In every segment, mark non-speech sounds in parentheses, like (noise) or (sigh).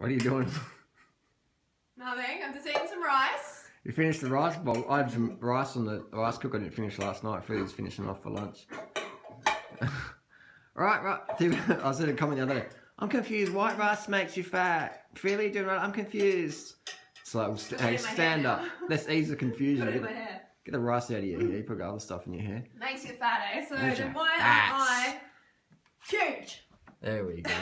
What are you doing? Nothing. I'm just eating some rice. You finished the rice bowl. I had some rice on the rice cooker. I didn't finish last night. Freddie's finishing off for lunch. (laughs) right, right. (laughs) I said a comment the other day. I'm confused. White rice makes you fat. Freddie doing right. I'm confused. So like, st- hey, stand up. Let's ease the confusion. Put it in Get, hair. get the rice out of your hair. You put other stuff in your hair. Makes you fat, eh? So then why am I huge? There we go.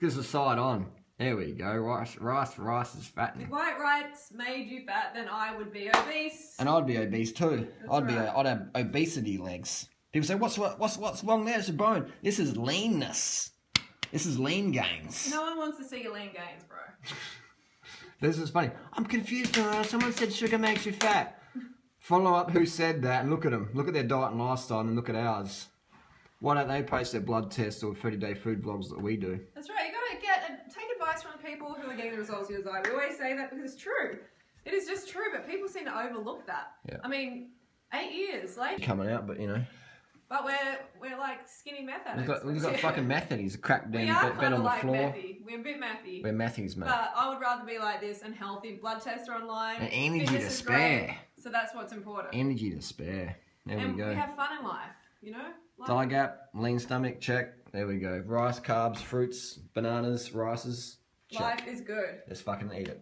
Gives the side on. There we go. Rice, rice, rice is fattening. If white rice made you fat, then I would be obese. And I'd be obese too. That's I'd be. right. I'd have obesity legs. People say, "What's what, what's what's wrong there? It's a bone." This is leanness. This is lean gains. No one wants to see your lean gains, bro. (laughs) This is funny. I'm confused. Uh, someone said sugar makes you fat. Follow up who said that and look at them. Look at their diet and lifestyle and look at ours. Why don't they post their blood tests or 30 day food vlogs that we do? That's right. People who are getting the results you desire. We always say that because it's true. It is just true, but people seem to overlook that. Yeah. I mean, eight years, like, Coming out, but you know. but we're we're like skinny meth We've got, we've got (laughs) fucking meth he's cracked We down, are bed, bed kind on the like floor. methy. We're a bit methy. We're methies, mate. But I would rather be like this and healthy. Blood tests are online. And energy Fitness to spare. great, so that's what's important. Energy to spare. There and we go. have fun in life, you know? Like, Thigh gap, lean stomach, check. There we go. Rice, carbs, fruits, bananas, rices. Life is good. Let's fucking eat it.